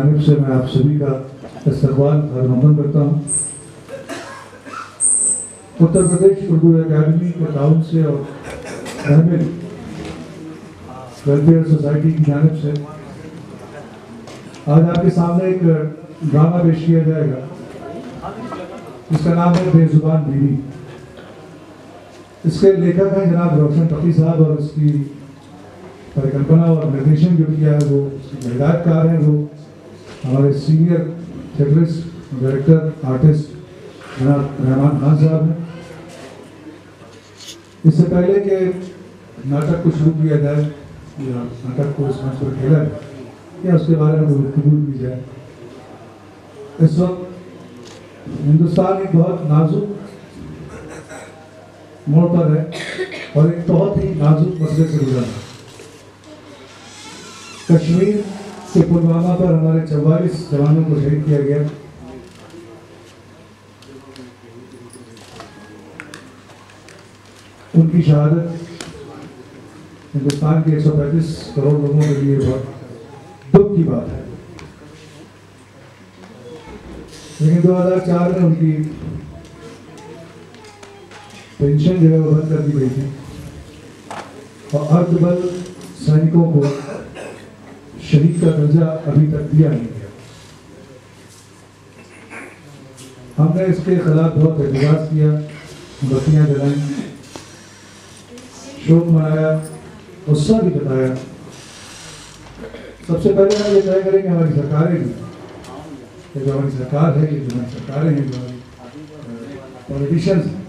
जानब से मैं आप सभी का इस्तकबाल और अभिनंदन करता हूँ। उत्तर प्रदेश उर्दू अकादमी के ताउन से और अहमद वेलफेयर सोसाइटी की जानब से आज आपके सामने एक ड्रामा पेश किया जाएगा। जिसका नाम है बेजुबान बीवी। इसके लेखक हैं जनाब रोशन तकी साहब और इसकी परिकल्पना और निर्देशन जो किया है वो हिदायतकार हैं वो। हमारे सीनियर थिएटरिस्ट डायरेक्टर आर्टिस्ट जनाब रहमान खान साहब हैं। इससे पहले के नाटक को शुरू किया जाए, या नाटक को इस मंच पर खेला या उसके बारे में कबूल की जाए। इस वक्त हिंदुस्तान एक बहुत नाजुक मोड़ पर है, और एक बहुत ही नाजुक मसले से गुजरा है। कश्मीर के पुलवामा पर हमारे चौवालीस जवानों को शहीद किया गया। उनकी शहादत हिंदुस्तान के 135 करोड़ लोगों के लिए बहुत दुख की बात है। लेकिन 2004 में उनकी पेंशन जो है वो बंद कर दी गई थी। और अर्धबल सैनिकों को शहीद का दर्जा अभी तक दिया नहीं गया। हमने इसके खिलाफ बहुत एहतजाज किया बत्तियाँ जलाई, शोक मनाया, गुस्सा भी जताया। सबसे पहले हम ये तय करेंगे हमारी सरकारें भी जो हमारी सरकार है, ये जो हमारी सरकारें हैं, जो हमारी पॉलिटिशियंस हैं,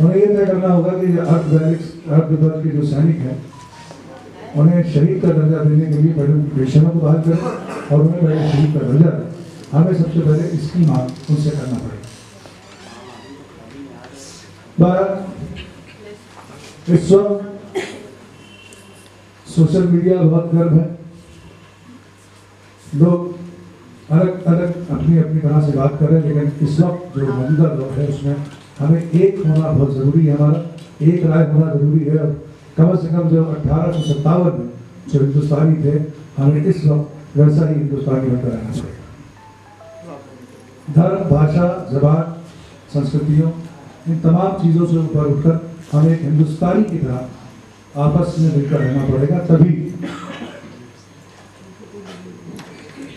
उन्हें ये तय करना होगा कि अर्थ अर्थ विभाग के जो सैनिक हैं उन्हें शहीद का दर्जा देने के लिए पहले पेशनों को बहाल करें और उन्हें पहले शहीद का दर्जा दें। हमें सबसे पहले इसकी मांग उनसे करना पड़ेगा इस वक्त सोशल मीडिया बहुत गर्व है। लोग अलग अलग अपनी अपनी तरह से बात कर रहे हैं, लेकिन इस वक्त जो मौजूदा दौर है, उसमें हमें एक होना बहुत ज़रूरी है हमारा, एक राय होना ज़रूरी है। कम से कम जो अठारह सौ सत्तावन में जो हिंदुस्तानी थे हमें इस वक्त वैसा ही हिंदुस्तानी बनकर रहना पड़ेगा धर्म, भाषा, जबान, संस्कृतियों, इन तमाम चीज़ों से ऊपर उठकर हमें एक हिंदुस्तानी की तरह आपस में मिलकर रहना पड़ेगा, तभी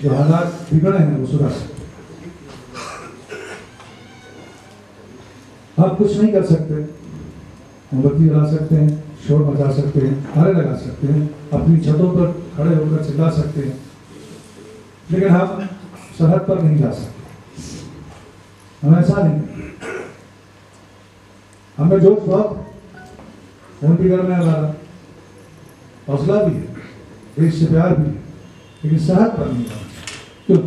जो हालात बिगड़े हैं वो सुधर सकते हम कुछ नहीं कर सकते मोमबत्ती जला सकते हैं शोर मचा सकते हैं नारे लगा सकते हैं, अपनी छतों पर खड़े होकर चिल्ला सकते हैं। लेकिन हम सरहद पर नहीं जा सकते। हम ऐसा नहीं। हमें जो खून भी करना है हमारा हौसला भी है, देश से प्यार भी है, लेकिन सरहद पर नहीं जाना क्यों?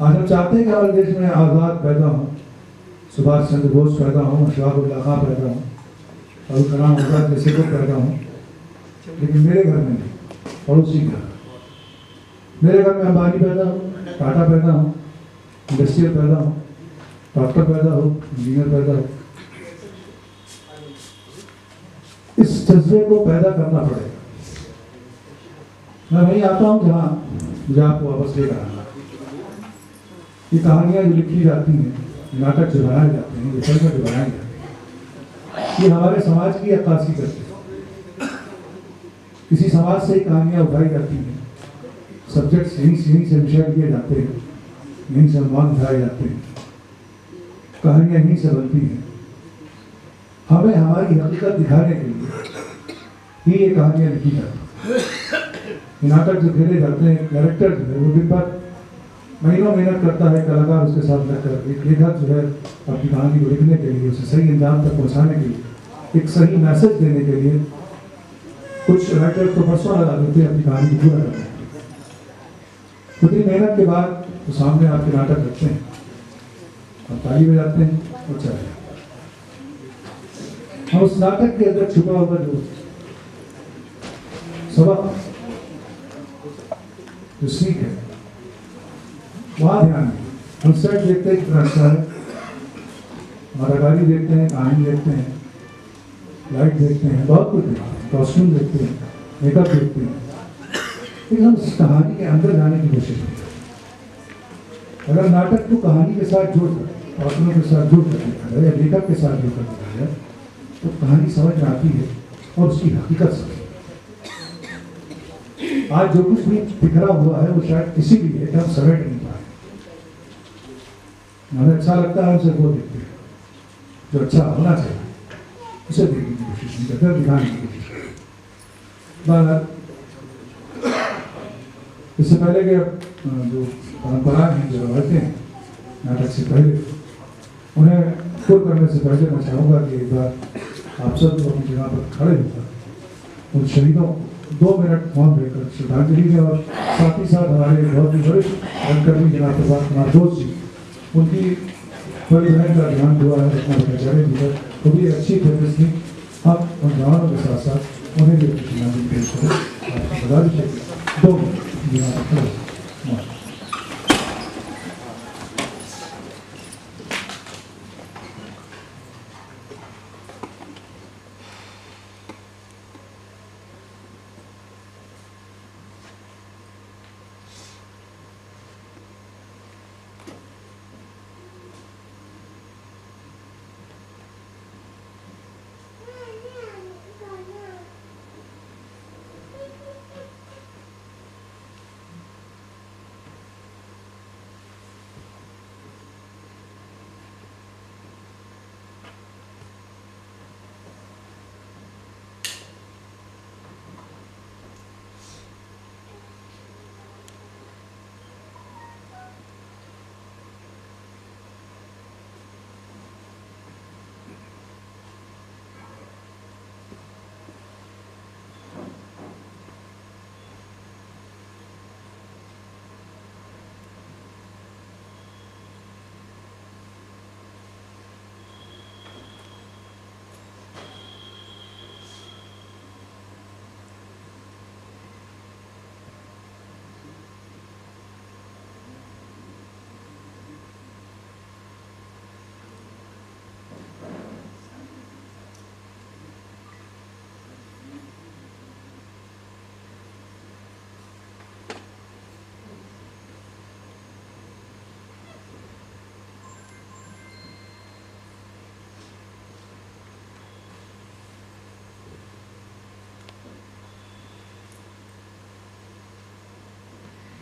आज हम चाहते हैं कि हमारे देश में आज़ाद पैदा हो, सुभाष चंद्र बोस पैदा हो अशफाकुल्ला खां पैदा हो। अबुल कलाम आज़ाद जैसे लोग पैदा हूँ। लेकिन मेरे घर में नहीं पड़ोसी घर मेरे घर में अंबानी पैदा हो टाटा पैदा हो, इंडस्ट्रियल पैदा हो, डॉक्टर पैदा हो, इंजीनियर पैदा हो। इस जज्बे को पैदा करना पड़ेगा मैं वहीं आता हूँ जहाँ मुझे आपको वापस लेकर आना ये कहानियाँ जो लिखी जाती हैं, नाटक जो जाते हैं ये फ़िल्में जो बनाई जाती हैं ये हमारे समाज की अक्कासी करते हैं किसी समाज से कहानियाँ उठाई जाती हैं। सब्जेक्ट यहीं से यहीं से विषय लिए जाते हैं। यहीं से अनुमान उठाए जाते हैं। कहानियाँ यहीं से बनती हैं। हमें हमारी हकीकत दिखाने के लिए ही ये कहानियाँ लिखी जाती हैं। नाटक जो खेले जाते हैं कैरेक्टर जो है, वो दिन भर महीनों मेहनत करता है, कलाकार उसके साथ रहकर एक लेखक जो है अपनी कहानी को लिखने के लिए, उसे सही अंजाम तक पहुँचाने के लिए, एक सही मैसेज देने के लिए कुछ राइटर तो परसों लगा देते हैं अपनी कहानी को पूरा करते लिए। उतनी मेहनत के बाद वो तो सामने आपके नाटक रखते हैं। और ताली बजाते हैं और चले जाते हैं। और उस नाटक के अंदर छुपा हुआ जो सबक जो सीख है वहाँ ध्यान। हम सेट देखते हैं कितना अच्छा है। अदाकारी देखते हैं, कहानी देखते हैं लाइट देखते हैं, बहुत कुछ हैं कॉस्ट्यूम देखते हैं मेकअप देखते हैं। लेकिन हम उस कहानी के अंदर जाने की कोशिश करते हैं। अगर नाटक को कहानी के साथ जोड़कर पात्रों के साथ जोड़कर देखा जाए या लेखक के साथ जोड़कर देखा जाए तो कहानी समझ में आती है और उसकी हकीकत समझ आज जो कुछ भी बिखरा हुआ है, वो शायद इसीलिए कि हम समेट नहीं पाए हमें अच्छा लगता है उसे वो देखते हैं। जो अच्छा होना चाहिए, उसे देखने की कोशिश नहीं करते, दिखाने की कोशिश करते इससे पहले के जो परंपराएँ हैं, जो रवायतें हैं, नाटक से पहले, उन्हें पूर्ण करने से पहले मैं चाहूँगा कि एक बार आप सब लोग अपनी जगह पर खड़े होकर, उन शहीदों दो मिनट मौन देकर श्रद्धांजलि दें और साथ ही साथ हमारे बहुत ही वरिष्ठ रंगकर्मी जनाब प्रभात कुमार दोस्त जी उनकी बड़ी बहन का ध्यान हुआ है अपना जी का वो भी अच्छी फ़िल्म थी आप उन जवानों के साथ साथ उन्हें भी अपनी पेश करें। बता दीजिए, दो जनाब खड़े हों। मौन।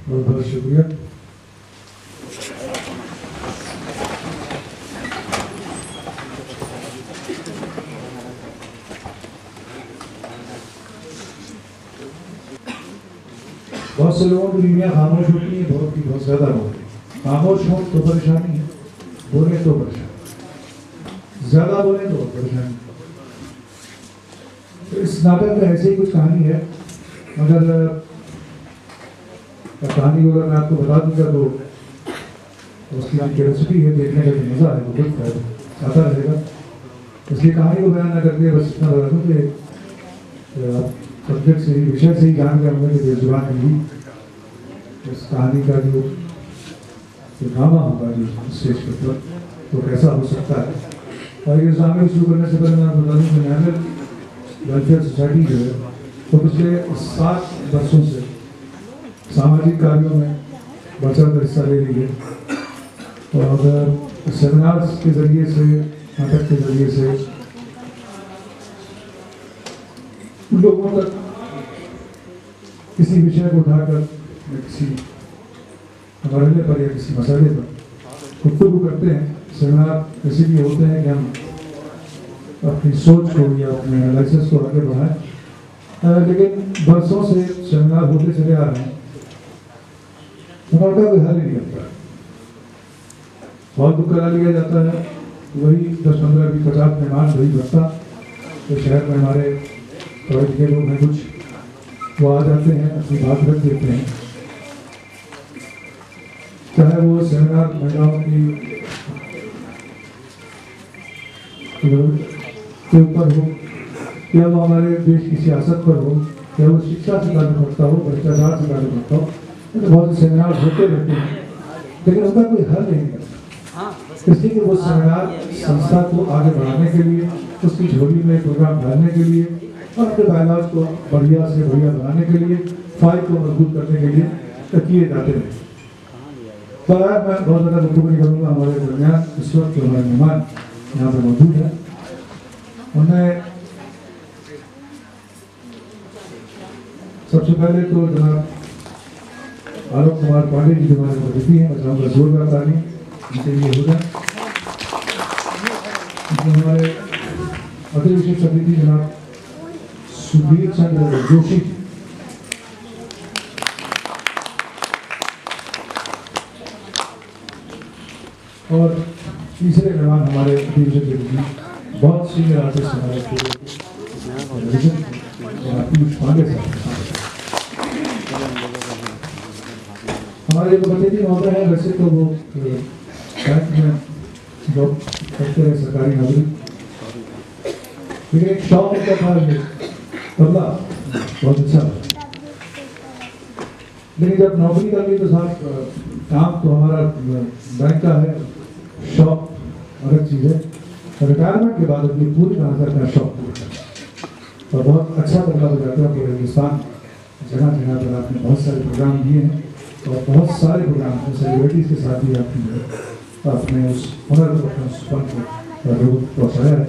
बहुत बहुत शुक्रिया बहुत से लोगों की दुनिया खामोश होती है, बहुत की बहुत ज़्यादा है। खामोश हो तो परेशानी है, बोले तो परेशानी ज़्यादा बोले तो परेशानी तो इस नाटक में ऐसे ही कुछ कहानी है, मगर आपको बता दूँगा तो उसकी जो क्यूरसिटी है, देखने का जो मज़ा है वो लुत्फ है आता रहेगा। इसलिए कहानी को बयान न करके बस इतना बता दूँ कि सब्जेक्ट से ही, विषय से ही जान गए होंगे कि बेजुबान हिंदी इस कहानी का जो ड्रामा होगा, जो स्टेज के ऊपर तो कैसा हो सकता है? और ये ड्रामे शुरू करने से पहले मैं बता दूँ कि नेशनल वेलफेयर सोसाइटी जो है तो पिछले सात वर्षों से सामाजिक कार्यों में बढ़ चढ़ हिस्सा ले रही है और सेमिनार्स के ज़रिए से, नाटक के ज़रिए से लोगों तक किसी विषय को उठाकर किसी मरहले पर या किसी मसले पर गुफ्तगू करते हैं, सेमिनार ऐसे भी होते हैं कि हम अपनी सोच को या अपने एनालिसिस को आगे बढ़ाएँ। लेकिन बरसों से सेमिनार होते चले आ रहे हैं। उनका कोई हल ही नहीं होता। हॉल बुक करा लिया जाता है। वही दस पंद्रह बीस पचास मेहमान वही भरता तो शहर में हमारे पढ़े लिखे लोग हैं कुछ, वो आ जाते हैं, अपनी बात रख देते हैं। चाहे वो सेमिनार महिलाओं की के ऊपर हो, या वो हमारे देश की सियासत पर हो, या वो शिक्षा से ताल्लुक रखता हो, भ्रष्टाचार से ताल्लुक रखता हो बहुत सेमिनार होते रहते हैं। लेकिन उनका कोई हल नहीं करता इसलिए वो सेमिनार संस्था को आगे बढ़ाने के लिए, उसकी झोली में प्रोग्राम डालने के लिए और अपने बायलाज को बढ़िया से बढ़िया बनाने के लिए, फ़ाइल को मज़बूत करने के लिए किए जाते हैं। तो आज मैं बहुत ज़्यादा नहीं करूँगा। हमारे दरमियान इस वक्त जो हमारे मेहमान यहाँ पर मौजूद हैं, उन्हें सबसे पहले तो जनाब आलोक कुमार पांडे जी जो हमारे अतिथि हैं मैं चाहूँगा जोरदार ताली उनके लिए हो जो हमारे अति विशेष अतिथि जनाब सुधीर चंद्र जोशी और तीसरे मेहमान हमारे अति विशेष अतिथि बहुत सीनियर आर्टिस्ट हमारे पीयूष पांडे साहब। हमारे जो अतिथि महोदय हैं वैसे तो वो बैंक में जॉब करते हैं सरकारी नौकरी। लेकिन एक शौक उनका था तबला, बहुत अच्छा। लेकिन जब नौकरी कर ली तो साहब काम तो हमारा बैंक का है, शौक अलग चीज़ है। रिटायरमेंट के बाद अपनी पूरी तरह से अपना शौक पूरा और बहुत अच्छा तबला बजाते हैं पूरे हिंदुस्तान जगह जगह पर आपने बहुत सारे प्रोग्राम दिए हैं। और बहुत सारे प्रोग्राम हैं सेलिब्रिटीज़ के साथ भी आपने अपने उस हुनर को अपने फन को लोगों पहुँचाया है।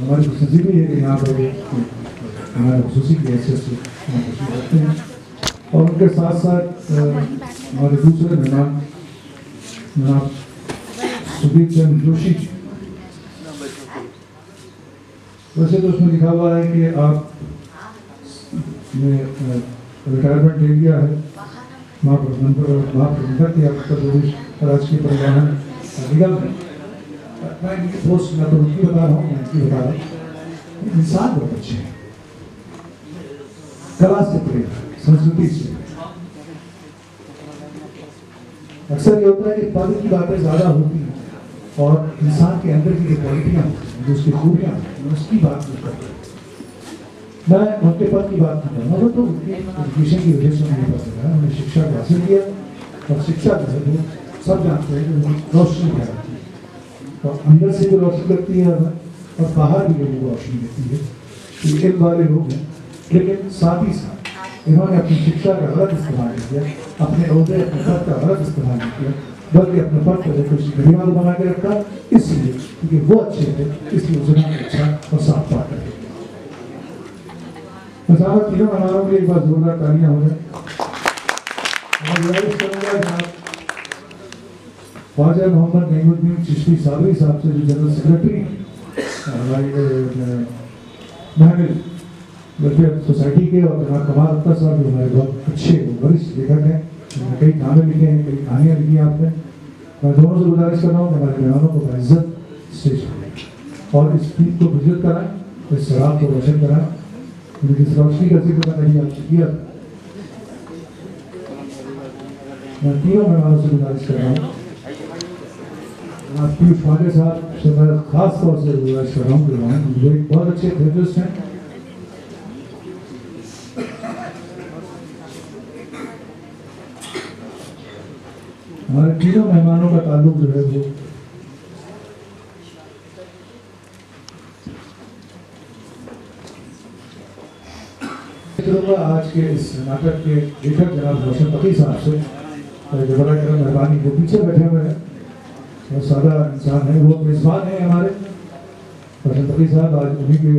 हमारी खुशी भी है कि यहाँ पर हमारे खसूसी की हैसियत से हम खुशी रखते हैं। और उनके साथ साथ हमारे दूसरे मेहमान, जनाब सुदीप चंद जोशी। वैसे तो उसमें लिखा हुआ है कि आप ने रिटायरमेंट ले लिया है। महाप्रबंधक या उत्तर प्रदेश राजकीय परिवहन निगम में मैं इनकी पोस्ट मैं तो उनकी बता रहा हूँ, मैं इनकी बता रहा हूँ। इंसान बहुत अच्छे हैं। कला से प्रेम संस्कृति से अक्सर ये होता है कि पद की बातें ज़्यादा होती हैं और इंसान के अंदर की जो क्वालिटियाँ जो उसकी खूबियाँ हैं, उसकी बात नहीं करते मैं उनके पद की बात नहीं कर रहा तो उनके एजुकेशन की वजह से उन्हें पता लगा उन्होंने शिक्षा हासिल किया और शिक्षा जो है वो सब जानते हैं कि रोशनी क्या होती है। और अंदर से भी रोशनी करती है और बाहर भी लोगों को रोशनी देती है तो ये वाले लोग हैं लेकिन साथ ही साथ इन्होंने अपनी शिक्षा का गलत इस्तेमाल नहीं किया, अपने अहदे अपने पद का गलत इस्तेमाल नहीं किया, बल्कि अपने पद को कुछ गरिमा को बना के रखा, इसलिए क्योंकि वो अच्छे थे, इसलिए उसने अच्छा और साफ़ रखी मैं साहब तीनों मेहमानों के एक बार जोरदार तालियाँ हो जाए। मोहम्मद नईमुद्दीन चिश्ती साबरी साहब से जो जनरल सेक्रेटरी हमारे महमिल सोसाइटी के और जनाब कमाल अख्तर साहब जो हमारे बहुत अच्छे वरिष्ठ लेखक हैं। कई नामे लिखे हैं, कई कहानियाँ लिखी हैं आपने। मैं दोनों से गुजारिश कर रहा हूँ हमारे मेहमानों को बाइज्जत स्टेज पर और इस गीत को विज़िट कराएँ, इस शराब को रोशन कराएँ। का ज़िक्र मैंने आपसे किया। मैं से गुजारिश कर रहा हूँ। पीयूष पांडे साहब से मैं खास तौर से गुजारिश कर रहा हूँ एक बहुत अच्छे हैं। हमारे तीनों मेहमानों का ताल्लुक जो है वो आज के इस नाटक के लेखक जनाब रोशन पति साहब से जो बड़ा करम मेहरबानी वो पीछे बैठे हुए हैं बहुत सादा इंसान है, वो मेजबान है हमारे। रोशन पति साहब, आज उन्हीं के,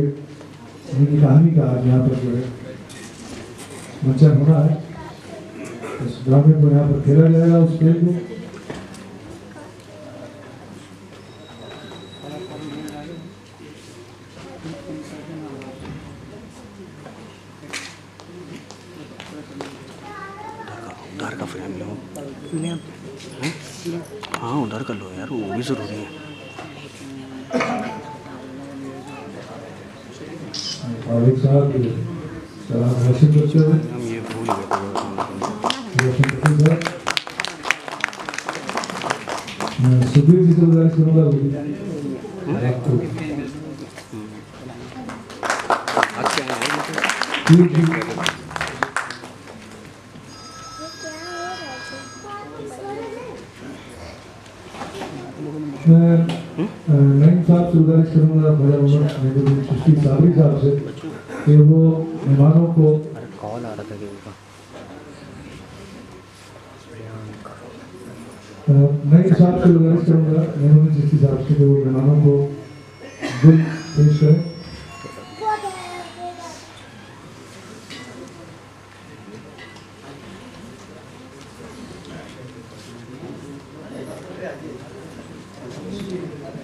उन्हीं की कहानी का आज यहाँ पर जो है मंचन होना है। इस ड्रामे को यहाँ पर खेला जाएगा उस खेल को उधर का फ्रेम लो हैं? हाँ उधर का लो यार वो भी ज़रूरी है। साहब उसकी काबरी साहब से कि वो मेहमानों को कॉल आ रहा था मैं इस हिसाब से गुजारिश करूँगा मैंने जिस हिसाब से वो मेहमानों को दिल पेश करें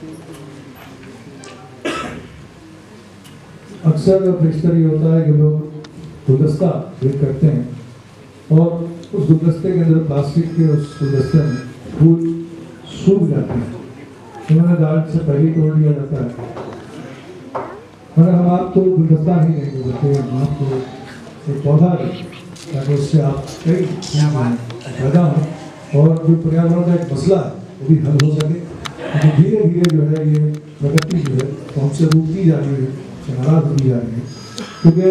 Thank you. अक्सर बेशतर ये होता है कि लोग गुलदस्ता भेंट करते हैं, और उस गुलदस्ते के अंदर प्लास्टिक के उस गुलदस्ते में फूल सूख जाते हैं। उन्होंने दाल से पहले तोड़ लिया जाता है। मगर हम आपको गुलदस्ता ही नहीं बल्कि हम आपको एक पौधा दें, ताकि उससे आप कई पैदा हों, और जो पर्यावरण का एक मसला है, वो भी हल हो सके। धीरे धीरे जो है ये प्रगति जो है हमसे रुकती जा रही है। नाराज़ होती जा रही है। क्योंकि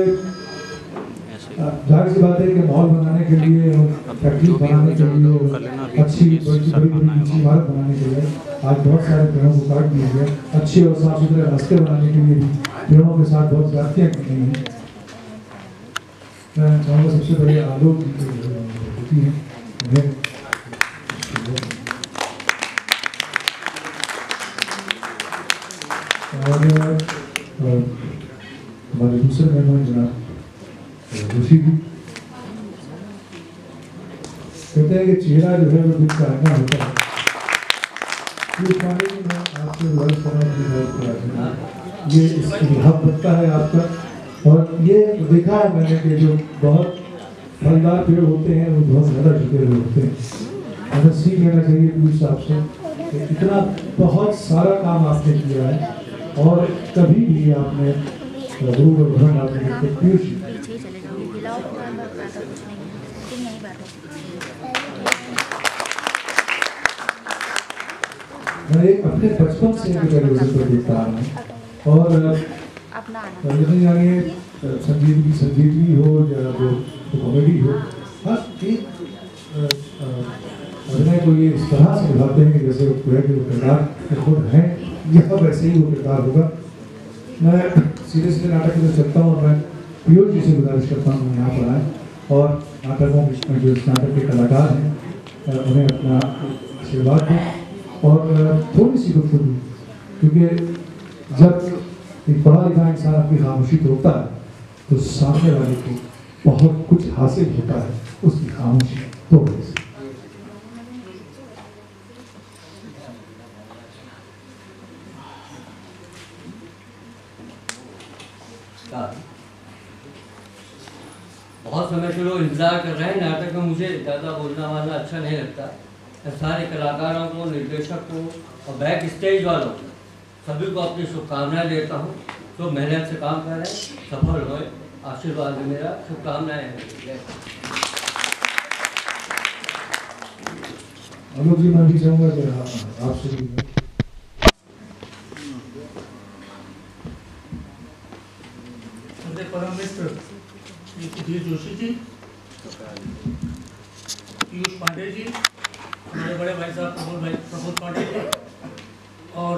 ज़ाहिर सी बात है कि मॉल बनाने के लिए और फैक्ट्री बनाने के लिए अच्छी बड़ी बड़ी ऊँची इमारत बनाने के लिए आज बहुत सारे पेड़ों को काट दिया गया अच्छे और साफ़ सुथरे रास्ते बनाने के लिए पेड़ों के साथ बहुत ज्यादतियाँ की गई हैं। मैं चाहूँगा सबसे बड़ी आलोक होती है और हमारे दूसरे मेहमान जनाब ऋषि जी। कहते हैं कि चेहरा जो है वो दिल का आईना होता है। ये पानी है आपका। और ये देखा है मैंने कि जो बहुत फलदार पेड़ होते हैं, वो बहुत ज़्यादा झुके हुए होते हैं। हमें सीख लेना चाहिए पीयूष साहब से इतना बहुत सारा काम आपने किया है और कभी भी आपने यहीं बैठो मैं अपने बचपन से इनकी टेलीविज़न पर देखता रहा हूँ। और यदि संगीत की संजीवनी हो या जो कॉमेडी हो हर एक अभिनय को ये इस तरह से निभाते हैं कि जैसे वो पूरे किरदार खुद हैं यह वैसे ही वो किरदार होगा। मैं सीधे नाटक में चलता हूँ मैं पीयूष जी से गुजारिश करता हूँ यहाँ पर आए और नाटकों में जो नाटक के कलाकार हैं उन्हें अपना आशीर्वाद दें। और थोड़ी सी गुफ्तगू क्योंकि जब एक पढ़ा लिखा इंसान अपनी खामोशी तोड़ता है तो सामने वाले को बहुत कुछ हासिल होता है, उसकी खामोशी तोड़ने से। बहुत समय से लोग इंतज़ार कर रहे हैं, नाटक में मुझे ज़्यादा बोलना वालना अच्छा नहीं लगता। सारे कलाकारों को, निर्देशक को और बैक स्टेज वालों को, सभी को अपनी शुभकामनाएँ देता हूँ। जो तो मेहनत से काम कर रहे हैं, सफल होए। आशीर्वाद है मेरा, शुभकामनाएँ हैं। आलोक जी, मैं भी चाहूँगा कि आप- आपसे भी मेरे परम मित्र श्री सुधीर जोशी जी पीयूष पांडे जी हमारे बड़े भाई साहब प्रमोद भाई प्रमोद पांडे जी और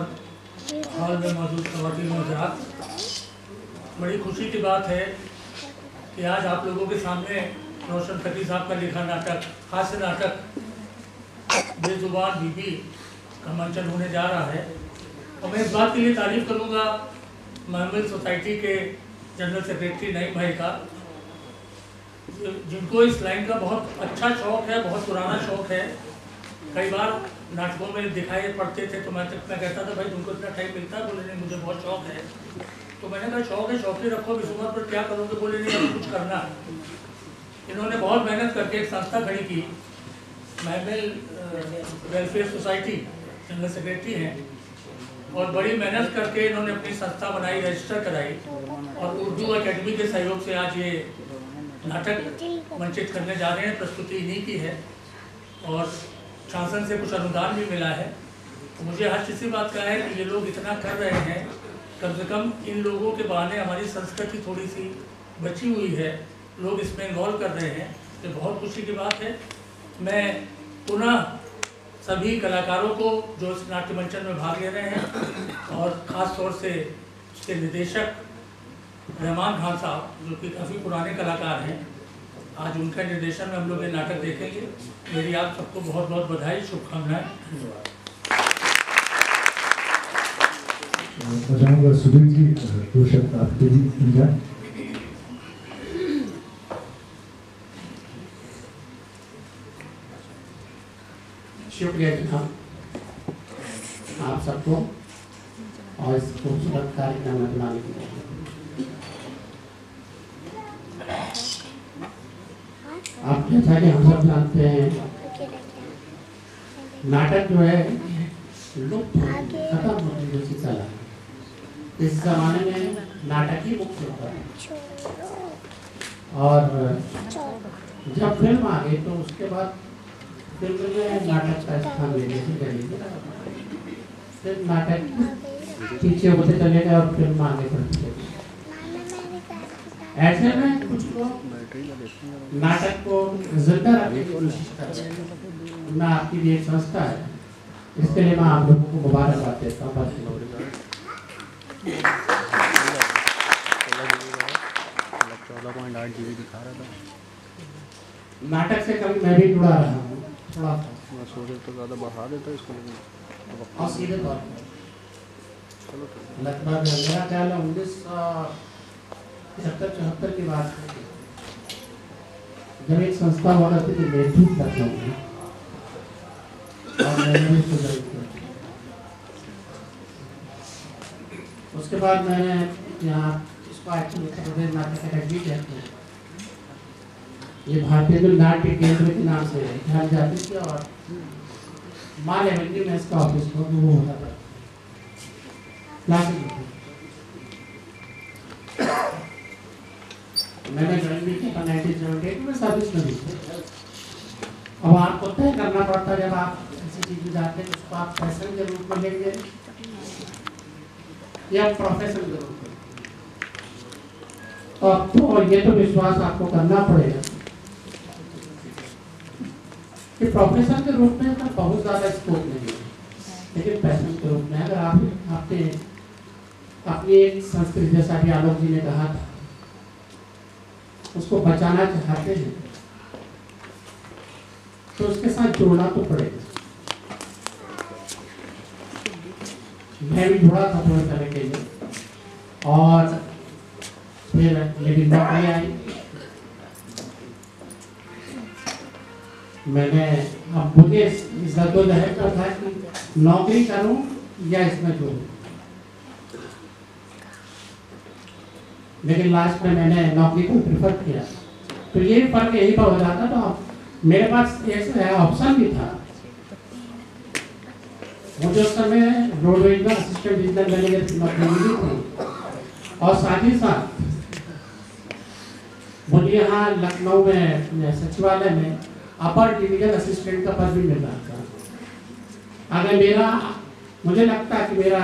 हॉल में मौजूद खवातीन हजरात बड़ी खुशी की बात है कि आज आप लोगों के सामने रोशन खती साहब का लिखा नाटक, हास्य नाटक, बेजुबान बीबी का मंचन होने जा रहा है। और मैं इस बात के लिए तारीफ़ करूँगा महमिल सोसाइटी के जनरल सेक्रेटरी नईम भाई का जिनको इस लाइन का बहुत अच्छा शौक है, बहुत पुराना शौक है। कई बार नाटकों में दिखाई पड़ते थे तो मैं तक मैं कहता था, भाई तुमको इतना टाइम मिलता है, बोले, नहीं, मुझे बहुत शौक है। तो मैंने कहा, शौक है, शौक रखो इस उम्र पर क्या करोगे बोले, नहीं, अब कुछ करना इन्होंने बहुत मेहनत करके एक संस्था खड़ी की। Mahmil welfare society general secretary हैं। और बड़ी मेहनत करके इन्होंने अपनी संस्था बनाई रजिस्टर कराई। और उर्दू अकेडमी के सहयोग से आज ये नाटक मंचित करने जा रहे हैं। प्रस्तुति इन्हीं की है। और शासन से कुछ अनुदान भी मिला है। तो मुझे हर्ष इसी बात का है कि ये लोग इतना कर रहे हैं। कम से कम इन लोगों के बहाने हमारी संस्कृति थोड़ी सी बची हुई है। लोग इसमें इन्वॉल्व कर रहे हैं। ये बहुत खुशी की बात है। मैं पुनः सभी कलाकारों को जो इस नाट्य मंचन में भाग ले रहे हैं और ख़ास तौर से उसके निदेशक रहमान खान साहब, जो कि काफ़ी पुराने कलाकार हैं, आज उनका निर्देशन में हम लोग ये नाटक देखेंगे। मेरी आप सबको बहुत बहुत बधाई, शुभकामनाएँ। धन्यवाद। मैं चाहूँगा सुधीर जी दो शब्द आपके भी शुक्रिया जनाब आप सबको और इस खूबसूरत कार्यक्रम में बुलाने के लिए आप जैसा कि हम सब जानते हैं नाटक जो है लुप्त खत्म होने जैसी कला है इस जमाने में नाटक ही मुख्य होता है। और जब फ़िल्म आ गई तो उसके बाद फ़िल्म में नाटक का स्थान लेने से चली फिर नाटक पीछे होते चले गए और फ़िल्म आगे बढ़ती चली ऐसे में कुछ लोग नाटक को ज़िंदा रखने की कोशिश कर रहे हैं। मैं आपकी भी एक संस्था है, इसके लिए मैं आप लोगों को मुबारकबाद देता हूँ चौदह पॉइंट आठ जी बी दिखा रहा था नाटक से कभी मैं भी जुड़ा रहा हूँ थोड़ा सा। मैं सोचे तो ज़्यादा बढ़ा देता इसको लेकिन अब और सीधे तौर पर चलो तो लगभग मेरा ख्याल है उन्नीस सौ तिहत्तर चौहत्तर की बात है। जब एक संस्था करती थी लखनऊ में और मैंने भी उसको बाद मैंने यहाँ इसको एक्चुअली उत्तर प्रदेश नाटक अकेडमी कहते हैं ये भारतीय जो नाट्य केंद्र के नाम से ध्यान जाती थी और माल एवेन्यू में इसका ऑफ़िस था वो होता। था क्लासिक मैंने ज्वाइन भी किया नाइनटीन सेवेंटी एट में सर्विस में भी अब आपको तय करना पड़ता है जब आप किसी चीज़ में जाते हैं तो उसको आप पैशन के रूप में लेंगे। या प्रोफेशन रूप में। तो ये तो विश्वास आपको करना पड़ेगा। कि प्रोफेशन के रूप में तो बहुत ज़्यादा स्कोप नहीं है, लेकिन पैशन के रूप में अगर आप आपने अपनी एक संस्कृति जैसा कि आलोक जी ने कहा था, उसको बचाना चाहते हैं तो उसके साथ जोड़ना तो पड़ेगा। मैं भी जुड़ा था थोड़े समय के लिए। और फिर लेकिन नौकरी आई। मैंने अब मुझे इस इस जद्दोजहद का था कि नौकरी करूँ या इसमें जुड़ूं लेकिन लास्ट में मैंने नौकरी को प्रेफर किया। तो ये फ़र्क यही पर हो जाता तो मेरे पास एक ऑप्शन भी था मुझे उस समय रोडवेज़ में असिस्टेंट थी और साथ ही साथ, मुझे यहाँ लखनऊ में सचिवालय में अपर डिवीज़न असिस्टेंट का पद भी मिल रहा था। अगर मेरा, मुझे लगता है कि मेरा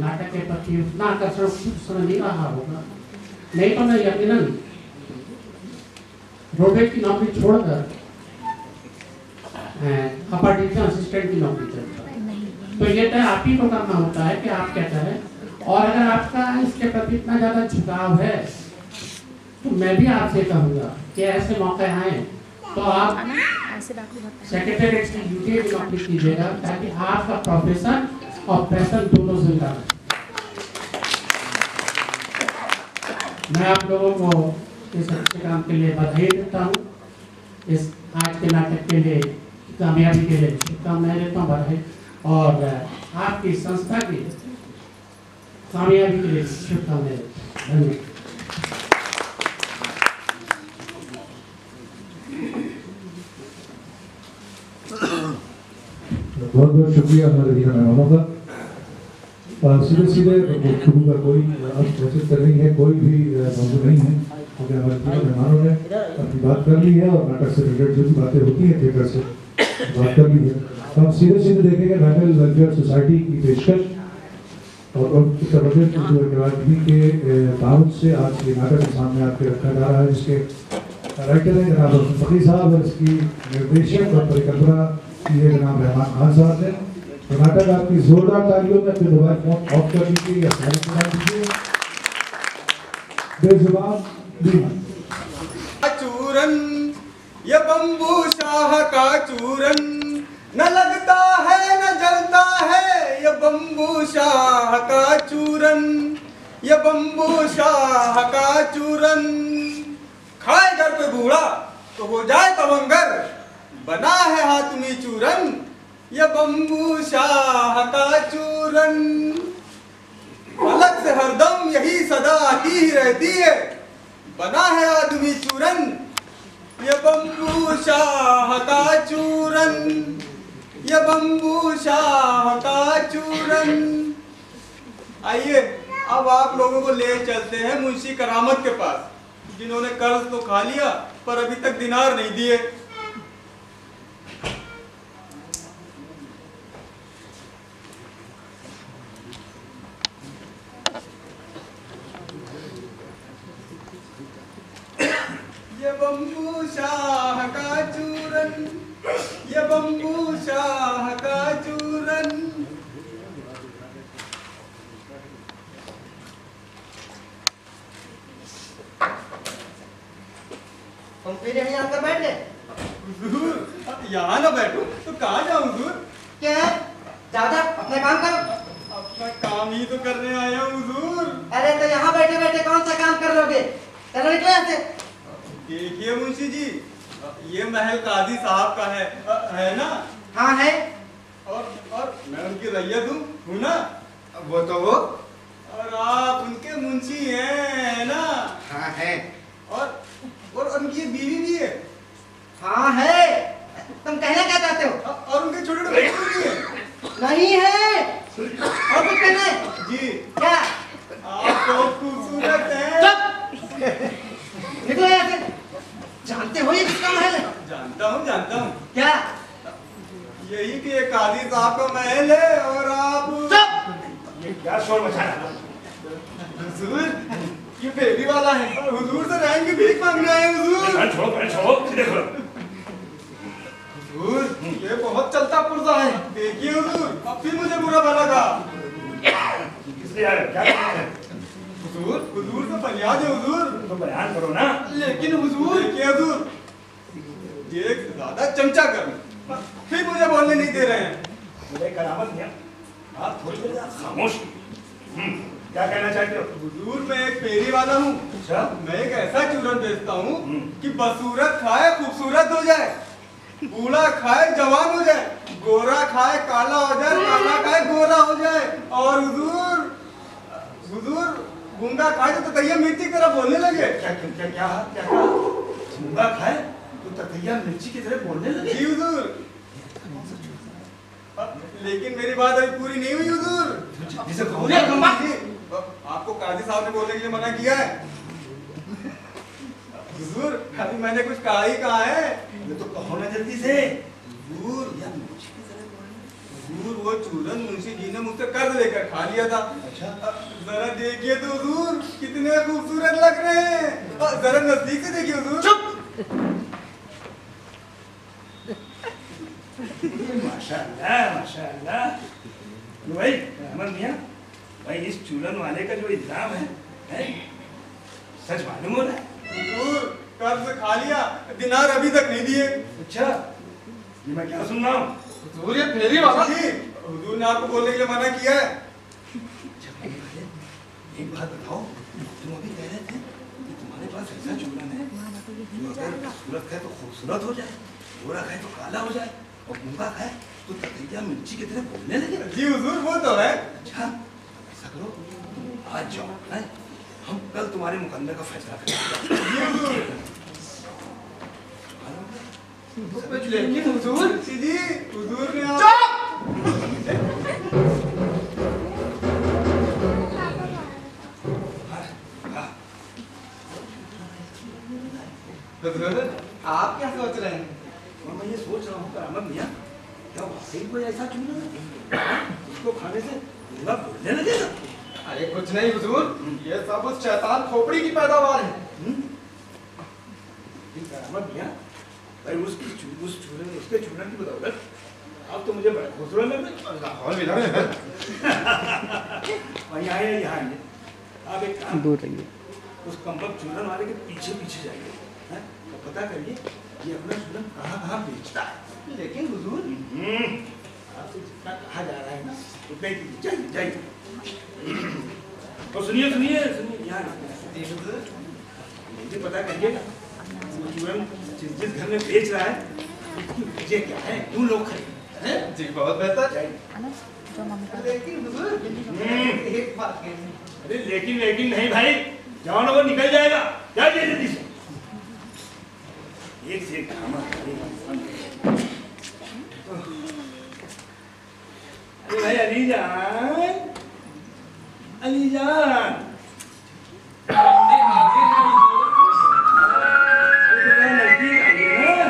नाटक के प्रति उतना आकर्षण समय नहीं रहा होगा। नहीं तो मैं यकीनन रोबेट की नौकरी छोड़कर अपर डिवीज़न असिस्टेंट की नौकरी करता तो ये तय आप ही को करना होता है कि आप क्या करें। और अगर आपका इसके प्रति इतना ज़्यादा झुकाव है तो मैं भी आपसे कहूँगा कि ऐसे मौके आए तो आप सेक्रेटरीट की ड्यूटी भी नौकरी कीजिएगा ताकि आपका प्रोफेशन और पैशन दोनों ज़िंदा रहे मैं आप लोगों को इस अच्छे काम के लिए बधाई देता हूँ इस आज के नाटक के लिए कामयाबी के लिए शुभकामनाएँ देता हूँ बधाई। और आपकी संस्था की कामयाबी के लिए शुभकामनाएँ। धन्यवाद। बहुत बहुत शुक्रिया हमारे दीना मेहमानों का। सीधे सीधे गुफ्तगू का कोई अब कोशिश कर रही है, कोई भी मौजूद नहीं है। क्योंकि हमारे तीनों मेहमानों ने अपनी बात कर ली है और नाटक से रिलेटेड जो भी बातें होती हैं थिएटर से कर ली है तो हम सीधे सीधे देखेंगे नेशनल वेलफेयर सोसाइटी की पेशकश और अकादमी के ताउन से आज ये नाटक सामने आपके रखा जा रहा है, जिसके राइटर हैं जनाब फकी साहब और इसकी निर्देशक और परिकल्पना की है जनाब रहमान खान साहब ने। तो नाटक आपकी जोरदार तालियों में अपने मोबाइल फ़ोन ऑफ़ कर दीजिए या साइलेंट करा दीजिए। बेजुबान बीमा चूरन ये बम्बू शाह का चूरन। न लगता है, न जलता है, ये बम्बू शाह का चूरन। ये बम्बू शाह का चूरन। खाए घर पे बूढ़ा तो हो जाए तवंगर बना है हाथ में चूरन, ये बम्बू शाह का चूरन। अलग से हरदम यही सदा आती ही रहती है। बना है आदमी चूरन ये बम्बू शाह चूरन चूरन आइए, अब आप लोगों को ले चलते हैं मुंशी करामत के पास, जिन्होंने कर्ज तो खा लिया, पर अभी तक दिनार नहीं दिए ये बम्बू शाह का चूरन ये बम्बू शाह का चूरन तुम फिर यहीं आकर बैठ गए। यहाँ ना बैठूं तो कहाँ जाऊँ हुजूर? क्या ज़्यादा अपना काम करो। अपना काम ही तो करने आया हूँ हुजूर। अरे तो यहाँ बैठे बैठे कौन सा काम कर लोगे? चलो निकले यहाँ से। देखिए मुंशी जी ये महल काजी साहब का है है ना? हाँ है। और और मैं उनकी रैयत हूँ हूँ ना? वो तो वो। और आप उनके मुंशी हैं है ना? हाँ है। और और उनकी बीवी भी है? हाँ है। तुम कहना क्या चाहते हो? और उनके छोटे छोटे बच्चे भी हैं? नहीं है। और कुछ कहना है? जी। क्या? आप बहुत खूबसूरत हैं। चुप। निकलो यहाँ से। जानते हो ये किसका महल है? जानता हूँ जानता हूँ। क्या? यही कि एक काजी साहब का महल है और आप चुप! ये क्या शोर मचा रहा हुजूर ये बेबी वाला है। और हुजूर से रहें की भीख मांगने आए हैं, हुजूर। छोड़ो पहले छोड़ो करो हुजूर ये बहुत चलता पुर्जा है। देखिए हुजूर अब फिर मुझे बुरा भला कहा इसलिए यार क्या हुजूर हुजूर से फरियाद है हुजूर। तो बयान करो ना। लेकिन हुजूर देखिए हुजूर ये ज़्यादा चमचा कर फिर मुझे बोलने नहीं दे रहे हैं। मुझे करामत नहीं आप थोड़ी देर खामोश। हम्म, क्या कहना चाहते हो? हुजूर मैं एक फेरी वाला हूँ। अच्छा। मैं एक ऐसा चूरन बेचता हूँ हम्म। कि बसूरत खाए खूबसूरत हो जाए। बूढ़ा खाए जवान हो जाए। गोरा खाए काला हो जाए काला खाए गोरा हो जाए। और हुजूर गूँगा खाए तो तैया मिर्ची की तरह बोलने लगे। क्या क्या क्या क्या क्या कहा झूँगा खाए तो ततैया मिर्ची की तरह बोलने लगे? जी हुजूर। लेकिन मेरी बात अभी पूरी नहीं हुई हुजूर। जिसे जी, आपको काजी साहब ने बोलने के लिए मना किया है। हुजूर अभी मैंने कुछ कहा ही कहा है। ये तो कहो ना जल्दी से। हुजूर या मिर्ची हुजूर वो चूरन मुंशी जी ने मुझसे कर्ज लेकर खा लिया था। अच्छा। जरा देखिए तो हुजूर कितने खूबसूरत लग रहे हैं। जरा नज़दीक से देखिए हुजूर। चुप। माशाअल्लाह माशाअल्लाह तो भाई रहमत मियाँ भाई इस चूरन वाले का जो इल्ज़ाम है, है? सच मालूम हो रहा है? हुजूर कर्ज खा लिया दिनार अभी तक नहीं दिए। अच्छा ये मैं क्या सुन रहा हूँ? हुजूर ये फेरी वाला जी हुजूर ने आपको बोलने के लिए मना किया है। एक बात बताओ तुम अभी कह रहे थे कि तुम्हारे पास ऐसा चूरन है। जो अगर सूरत खाए तो खूबसूरत हो जाए गोरा खाए तो काला हो जाए और गूँगा खाए तो ततैया मिर्ची की तरह बोलने लगे। जी हुजूर वो तो है। अच्छा ऐसा करो आज जाओ हम कल तुम्हारे मुकदमे का फैसला करेंगे। जी हुजूर। लेकिन हुजूर जी हुजूर ने आप आप क्या सोच रहे हैं मैं ये सोच रहा हूँ करामत मियाँ क्या वाकई कोई ऐसा चूरन है उसको खाने से बोलने लगेगा अरे कुछ नहीं हुजूर ये सब उस शैतान खोपड़ी की पैदावार है ये करामत मियाँ भाई उसकी चू- उस चूरन उसके चूरन की बदौलत अब तो मुझे बड़ा खूबसूरत लग रहा है और मिला है और यहाँ आइए यहाँ आइए आप एक काम दूर रहिए उस कंबक चूरन वाले के पीछे पीछे जाइए हैं? पता करिए ये अपना सुलम कहाँ कहाँ बेचता है। लेकिन हुजूर हम्म, आपसे जितना कहा जा रहा है ना उतना ही। जाइए जाइए। और सुनिए सुनिए सुनिए। यहाँ मुझे पता करिएगा वो चूरन जिस जिस घर में बेच रहा है उसकी वजह क्या है? क्यों लोग खरीद हैं? जी बहुत बेहतर। का लेकिन हम्म, एक बात अरे लेकिन लेकिन नहीं भाई जाओ को निकल जाएगा। जाइए जल्दी से? एक से एक ड्रामा अरे भाई, अली जान। अली जान। अरे थोड़ा नज़दीक आइए ना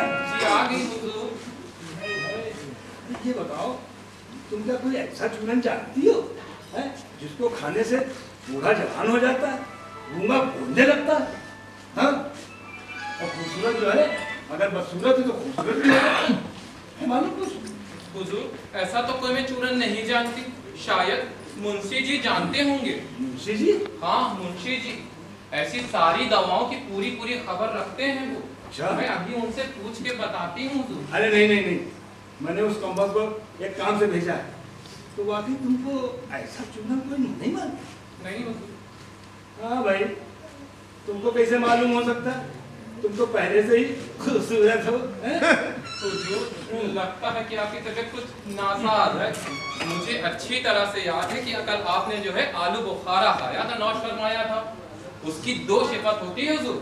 ये बताओ, तुम क्या कोई ऐसा चूरन जानती हो, है, जिसको खाने से बूढ़ा जवान हो जाता है? गूँगा बोलने लगता है। हाँ? और खूबसूरत जो है अगर बदसूरत है तो खूबसूरत भी है। मालूम कुछ? हुजूर ऐसा तो कोई मैं चूरन नहीं जानती। शायद मुंशी जी जानते होंगे। मुंशी जी? हाँ मुंशी जी। ऐसी सारी दवाओं की पूरी पूरी खबर रखते हैं वो। अच्छा। मैं अभी उनसे पूछ के बताती हूँ अरे नहीं नहीं नहीं। मैंने उस कंपस को एक काम से भेजा है। तो वाकई तुमको ऐसा चूरन कोई नहीं मानता? नहीं हाँ भाई तुमको कैसे मालूम हो सकता है? तुम तो पहले से ही खूबसूरत हो हैं? लगता है कि आपकी तबीयत कुछ नासाज है मुझे अच्छी तरह से याद है कि कल आपने जो है आलू बुखारा खाया था नौश फरमाया था। उसकी दो शिफत होती है हुजूर।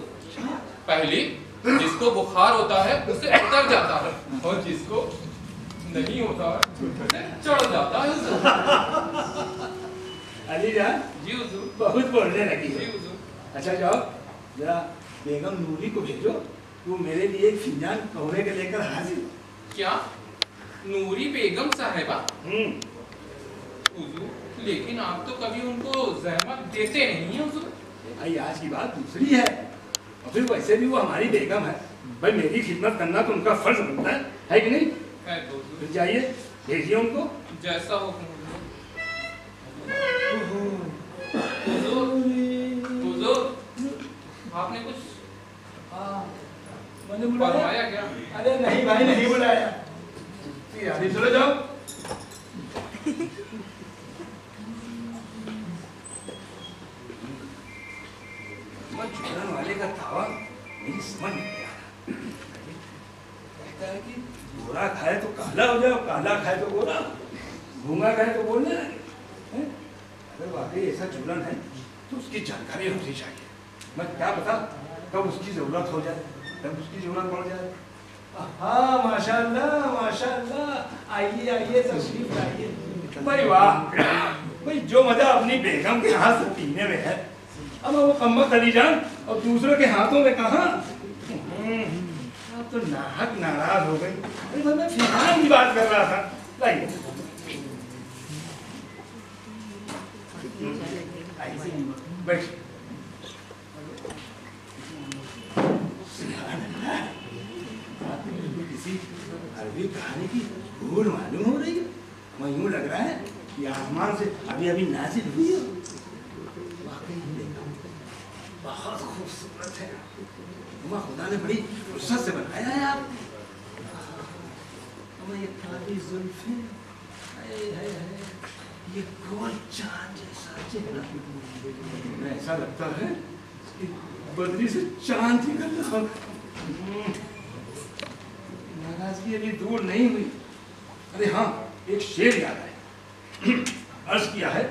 पहली जिसको बुखार होता है उसे उतर जाता है और जिसको नहीं होता है उसे चढ़ जाता है अली जान जी हुजूर बहुत बोलने लगी जी हुजूर अच्छा जाओ जरा बेगम नूरी को भेजो वो मेरे लिए एक फिंजान कौवे के लेकर हाजिर क्या नूरी बेगम साहिबा हुजूर लेकिन आप तो कभी उनको जहमत देते नहीं हैं हुजूर भाई आज की बात दूसरी है और फिर वैसे भी वो हमारी बेगम है भाई मेरी खिदमत करना तो उनका फ़र्ज़ बनता है है कि नहीं जाइए भेजिए उनको। जैसा हो आपने कुछ मैंने फरमाया क्या? अरे नहीं भाई नहीं बुलाया। अभी चले जाओ। वाले का मेरी समझ नहीं आ कहता है कि गोरा खाए तो काला हो जाए और काला खाए तो गोरा घूँगा खाए तो बोलने लगे। अगर वाकई ऐसा चूरन है तो उसकी जानकारी होनी चाहिए। मैं क्या बता? कब उसकी ज़रूरत हो जाए? कब उसकी ज़रूरत पड़ जाए? हाँ माशाल्लाह माशाल्लाह। आइए आइए तशरीफ़ लाइए। भाई वाह। भाई जो मज़ा अपनी बेगम के हाथ से पीने में है। अब वो कम्बक अली जान और दूसरों के हाथों में कहा? तो नाहक नाराज़ हो गई। अरे भाई मैं फ़िलहाल की बात कर रहा था। लाइए। बैठ किसी अरबी कहानी की भूल मालूम हो रही है। मैं लग रहा है कि आसमान से अभी अभी नाजिल हुई हो। बहुत खूबसूरत है। हुआ खुदा ने बड़ी फुर्सत से बनाया है आप। ये गोल चाँद जैसा चेहरा। ऐसा लगता है बदली से चाँद निकल रहा हम्म। नाराज़गी अभी दूर नहीं हुई अरे हाँ एक शेर याद है अर्ज़ किया है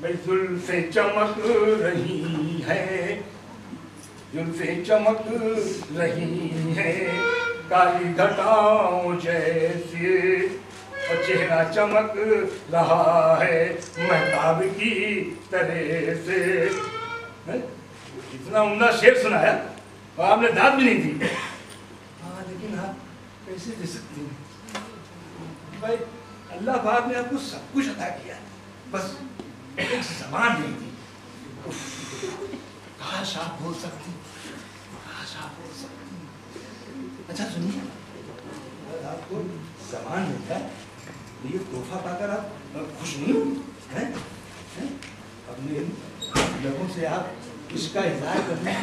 भाई जुल्फे चमक रही है जुल्फे चमक रही है, काली घटाओं जैसे चेहरा चमक रहा है, महताब की तरह से? इतना उमदा शेर सुनाया, और आपने दाद भी नहीं दी लेकिन आप कैसे दे सकती हैं भाई अल्लाह पाक ने आपको सब कुछ अदा किया। बस एक जबान नहीं उफ, काश आप बोल सकती काश आप बोल सकती अच्छा सुनिए। आपको जबान मिलता है तो ये तोहफा पाकर आप खुश नहीं हैं? अपने लबों से आप इसका इजहार करने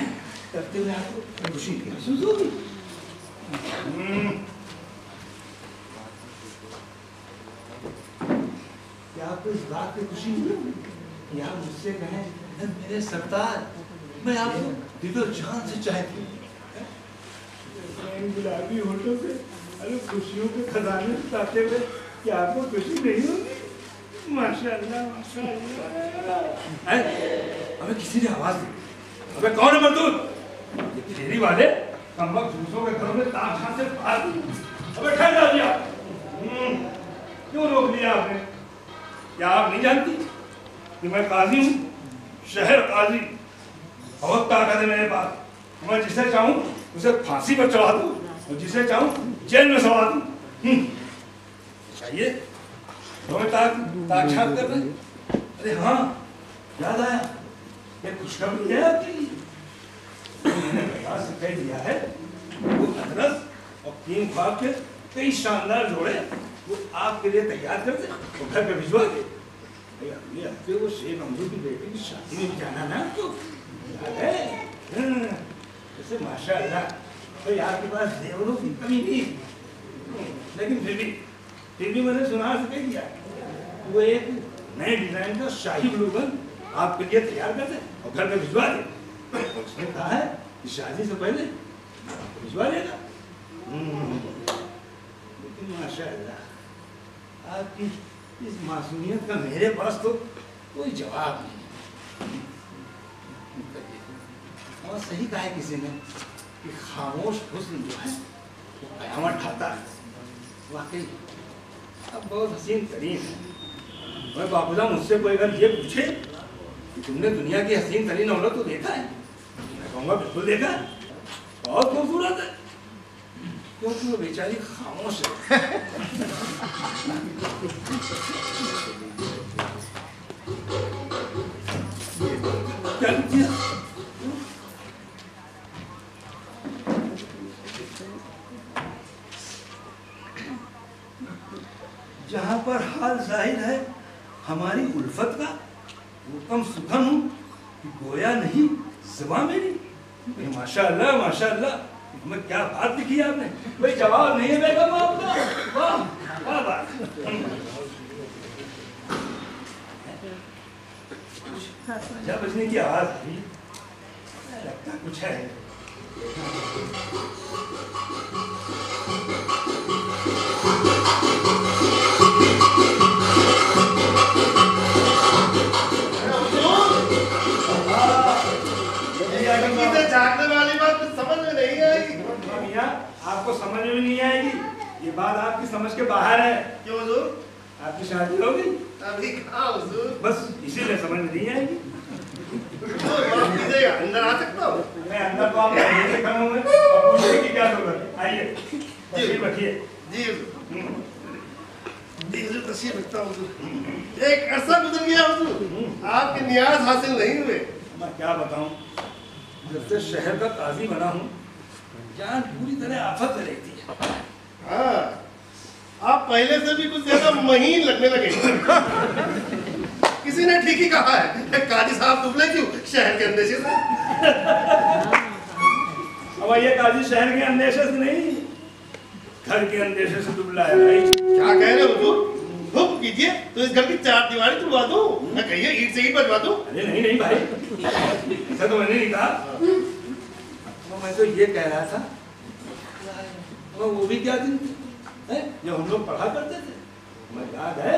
करते हुए आपको खुशी महसूस होगी। क्या आपको इस बात की खुशी मुझसे कहें मेरे सरदार मैं आपको दिलो जान से चाहती हूँ। गुलाबी से अरे खुशियों के खजाने बताते हुए कि आपको खुशी नहीं होगी? माशाल्लाह माशाल्लाह। अबे किसी ने आवाज़ दी? अबे कौन है मजदूर ये फेरी वाले कम वक्त दूसरों के घरों में झाँक से बाहर अबे ठहर दिया हम्म, क्यों रोक लिया आपने? क्या आप नहीं जानती कि मैं काजी हूँ? शहर काजी। बहुत ताकत है मेरे पास। मैं जिसे चाहूँ उसे फांसी पर चढ़ा दूँ और जिसे चाहूँ जेल में सड़ा दूँ। हम्म, चाहिए रहे अरे हाँ याद आया? ये खुशखबरी है आपके? लिए कह दिया है। वो अदरस और तीन ख्वाब के कई शानदार जोड़े वो आपके लिए तैयार कर दे और घर पे भिजवा दे। अगले हफ़्ते वो शेख अमरू की बेटी की शादी में जाना ना? आपको है? हम्म, वैसे माशाल्लाह। तो आपके पास देवरों की कमी नहीं। लेकिन फिर भी फिर भी मैंने सुना कह दिया। वो एक नए डिज़ाइन का शाही ब्लूगन आपके लिए तैयार कर दे और घर में भिजवा दे। उसने कहा है शादी से पहले भिजवा हम्म, लेकिन माशाल्लाह आपकी इस मासूमियत का मेरे पास तो कोई जवाब नहीं और सही कहा है किसी ने कि खामोश हुस्न जो है वो कयामत ढाता है वाकई अब बहुत हसीन तरीन है और बाबूला मुझसे कोई अगर ये पूछे कि तुमने दुनिया की हसीन तरीन औरत तो देखा है। मैं कहूँगा बिल्कुल देखा। बहुत खूबसूरत है। क्योंकि वो बेचारी खामोश है? जहाँ पर हाल ज़ाहिर है, हमारी उल्फत का, वो कम सुखम हूँ गोया नहीं जबा मेरी। ये माशाल्लाह हमें क्या बात लिखी है आपने? भाई, जवाब नहीं है बेगम आपका वाह वाह बात बजने की आवाज़ लगता कुछ है। झांकने वाली बात समझ में नहीं आएगी मियाँ आपको समझ में नहीं आएगी? ये बात आपकी समझ के बाहर है। क्यों हुजूर? आपकी शादी हो गई अभी कहाँ हुजूर। बस इसीलिए समझ में नहीं आएगी। अंदर आ सकता हूँ? मैं अंदर तो आप की क्या ज़रूरत आइए रखिए। जी हुजूर। हुजूर रखता हूँ एक अरसा गुजर गया हुजूर। आपके नियाज हासिल नहीं हुए। मैं क्या बताऊँ? जब से शहर का काजी बना हूँ जान पूरी तरह आफत में रहती है। हाँ आप पहले से भी कुछ ज़्यादा महीन लगने लगे। किसी ने ठीक ही कहा है काजी साहब दुबले क्यों? शहर के अंदेशे से। अब ये काजी शहर के अंदेशे से नहीं घर के अंदेशे से दुबला है भाई। क्या कह रहे हो हुजूर? हुक्म कीजिए तो इस घर की चार दीवारी तुड़वा दूँ। मैं कहिए ईट से ईट बजवा दूँ। अरे नहीं नहीं भाई। ऐसा तो मैंने नहीं कहा। तो मैं तो ये कह रहा था वो वो भी क्या दिन? थे हैं? जब हम लोग पढ़ा करते थे। मैं याद है।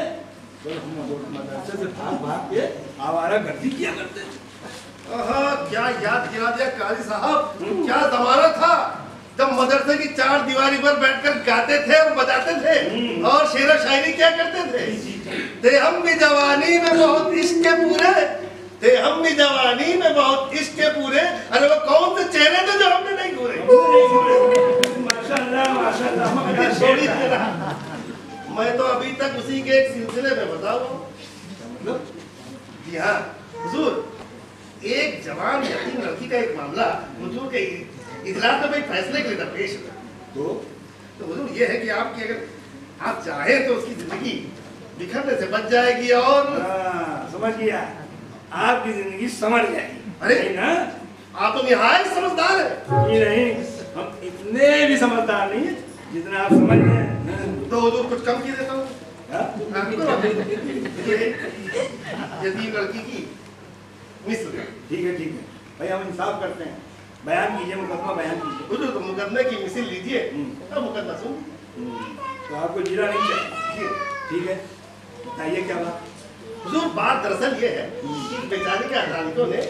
जब हम मदरसे से भाग भाग के आवारा गर्दी किया करते थे। क्या याद दिला दिया काजी साहब? क्या जमाना था? जब मदरसे की चार दीवारी पर बैठकर गाते थे और बजाते थे। और शेर शायरी क्या करते थे? थे हम भी जवानी में बहुत इश्क के पूरे। थे हम भी जवानी में बहुत इश्क के पूरे। अरे वो कौन से चेहरे थे जो हमने नहीं घूरे? माशाल्लाह माशाल्लाह। मैं तो अभी तक उसी के एक सिलसिले में बताऊँ जी हाँ हुजूर एक जवान यतीम लड़की का एक मामला हुजूर के इजलास में भाई फैसले के लिए पेश हुआ तो तो हुजूर ये है कि आपकी अगर आप चाहे तो उसकी ज़िंदगी बिखरने से बच जाएगी और हाँ, समझ गया। आपकी ज़िंदगी समझ जाएगी। अरे! ना? आप तो निहायत समझदार है। नहीं हम इतने भी समझदार नहीं है जितना आप समझ रहे हैं। तो हुजूर कुछ कम की देता हूँ। हाँ? ये यतीम लड़की की मिस्र ठीक है ठीक है। भाई हम इंसाफ करते हैं। बयान कीजिए मुकदमा बयान कीजिए। तो मुकदमे की मिसिल लीजिए। अब मुकदमा सुन। तो आपको जीरा नहीं चाहिए। ठीक है। बताइए क्या बात? हुजूर बात दरअसल ये है कि बेचारे के अदालतों ने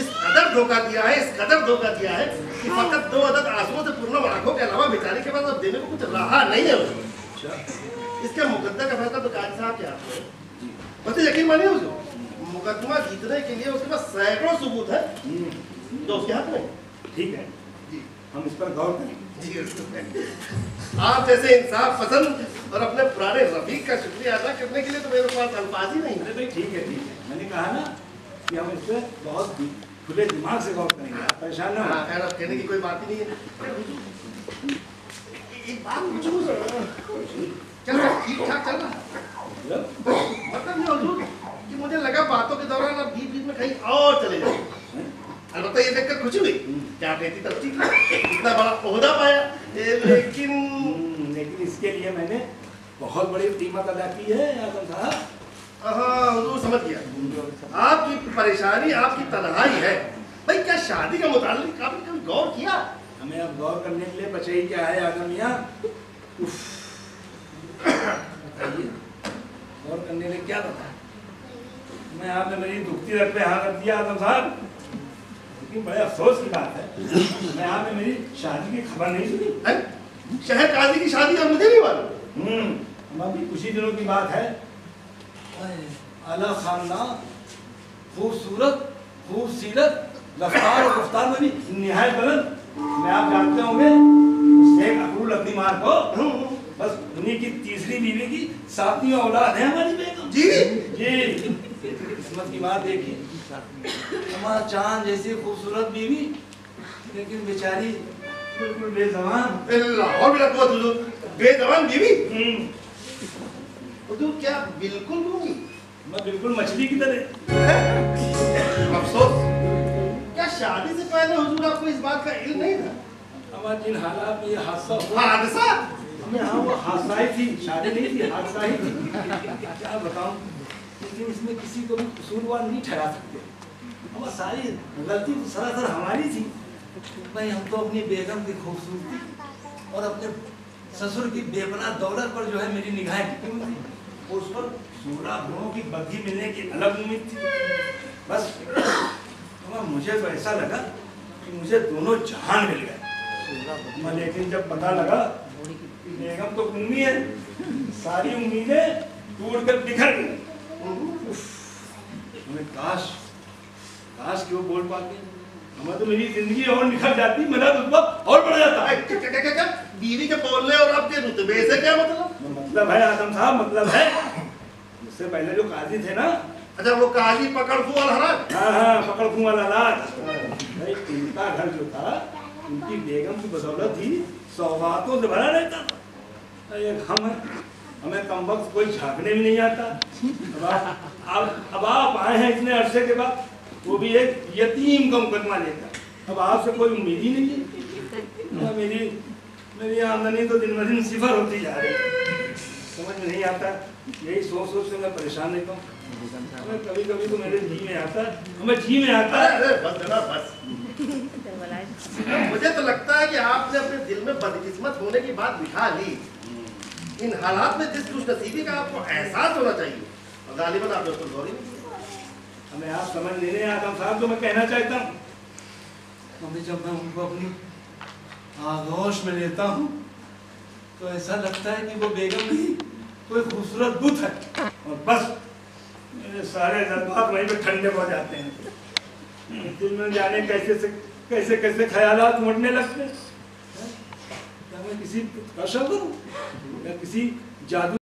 इस कदर धोखा दिया है इस कदर धोखा दिया है कि फकत दो अदद आंसुओं से पूर्ण आँखों के अलावा बेचारे के पास अब देने को कुछ रहा नहीं है हुजूर इसके मुकदमे का फैसला तो काजी साहब के हाथ में है। बस यकीन मानिए उसको मुकदमा जीतने के लिए उसके पास सैकड़ों सबूत है। तो उसके हाथ में है। ठीक है? हम इस पर गौर करेंगे आप जैसे इंसाफ पसंद और अपने पुराने रफीक का शुक्रिया अदा करने के लिए तो मेरे पास अल्फाज ही नहीं भाई ठीक है ठीक है। मैंने कहा ना कि हम इस पर बहुत खुले दिमाग से गौर करेंगे। आप परेशान ना हाँ। खैर अब कहने की कोई बात ही नहीं है। एक बात पूछूँ? चल रहा ठीक ठाक चल रहा है मतलब ये हुजूर कि मुझे लगा बातों के दौरान आप बीच बीच में कहीं और चले जाए अलबत्ता ये देखकर खुशी हुई? कि आपने इतनी तरक्की की इतना बड़ा ओहदा पाया। लेकिन हम्म, लेकिन इसके लिए मैंने बहुत बड़ी कीमत अदा की है आज़म साहब। हाँ हुजूर समझ गया। आपकी परेशानी आपकी तन्हाई है। भाई क्या शादी का मुतालिक आपने कभी गौर किया? हमें अब गौर करने के लिए बचे ही क्या है आज़म उफ। बताइए गौर करने के लिए क्या बता मैं आपने मेरी दुखती रख पे हाथ रख दिया आज़म साहब। लेकिन बड़े अफसोस की बात है? मैं आपने मेरी शादी की खबर नहीं सुनी। शहर काजी की शादी और मुझे नहीं मालूम हम्म अभी कुछ ही दिनों की बात है। आला खानदान खूबसूरत खूबसीरत रफ्तार और रफ्तार में भी निहायत बुलंद मैं आप जानते होंगे शेख अकरूल अपनी मार को बस उन्हीं की तीसरी बीवी की सातवीं औलाद है हमारी बेगम। जी? जी। किस्मत की बात देखिए हमारा चाँद जैसी खूबसूरत बीवी लेकिन बेचारी बिल्कुल बेजबान। लाहौर भी रखो हुजूर बेजबान बीवी। हम्म, हुजूर क्या बिल्कुल दूँगी मैं बिल्कुल मछली की तरह। अफसोस। क्या शादी से पहले हुजूर आपको इस बात का इल्म नहीं था? हमारे जिन हालात में ये हादसा हुआ हादसा? हमें हाँ वो हादसा ही थी। शादी नहीं थी हादसा ही थी। क्या बताऊँ? लेकिन इसमें किसी को भी कसूरवार नहीं ठहरा सकते। हमारी सारी गलती तो सरासर हमारी थी। भाई, हम तो अपनी बेगम की खूबसूरती और अपने ससुर की बेपना दौलत पर जो है मेरी निगाहें टिकी हुई थी। उस पर सूरा गुणों की बद्धी मिलने की अलग उम्मीद थी। बस मगर मुझे तो ऐसा लगा कि मुझे दोनों जहान मिल गए। लेकिन जब पता लगा बेगम तो उम्मी है, सारी उम्मीदें टूट कर बिखर गई। हमें काश काश कि वो बोल पाते। हमें तो मेरी ज़िंदगी और निखर जाती मेरा रुतबा और बढ़ जाता। क्या क्या क्या क्या? बीवी के बोलने और आपके रुतबे से क्या मतलब? मतलब है आदम साहब मतलब है। मुझसे पहले जो काजी थे ना। अच्छा वो काजी पकड़ फू हरा हाँ? हाँ पकड़ फूँ वाला लाज इनका घर जो था उनकी बेगम की बदौलत ही सौगातों से भरा रहता था। एक हम हैं। हमें कम वक्त कोई झांकने भी नहीं आता। अब आप अब अब आप आए हैं इतने अरसे के बाद वो भी एक यतीम का मुकदमा लेकर अब आपसे कोई उम्मीद ही नहीं है। मेरी मेरी आमदनी तो दिन ब दिन सिफर होती जा रही है। समझ में नहीं आता। यही सोच सोच से मैं परेशान रहता हूँ। कभी कभी तो मेरे जी में आता है। हमें जी में आता है। अरे बस जनाब बस। मुझे तो लगता है कि आपने अपने दिल में बदकिस्मत होने की बात बिठा ली। इन हालात में जिस खुशनसीबी का आपको एहसास होना चाहिए, और गालिबन आपने उसको गौर। हमें आप समझ रहे आदम साहब तो मैं कहना चाहता हूँ। मम्मी, जब मैं उनको अपनी आगोश में लेता हूँ तो ऐसा लगता है कि वो बेगम नहीं, कोई खूबसूरत बुत है। और बस, मेरे सारे जज्बात वहीं पे ठंडे हो जाते हैं। दिल में जाने कैसे से कैसे कैसे ख्यालात उमड़ने लगते हैं। मैं किसी कशा करूँ या किसी जादू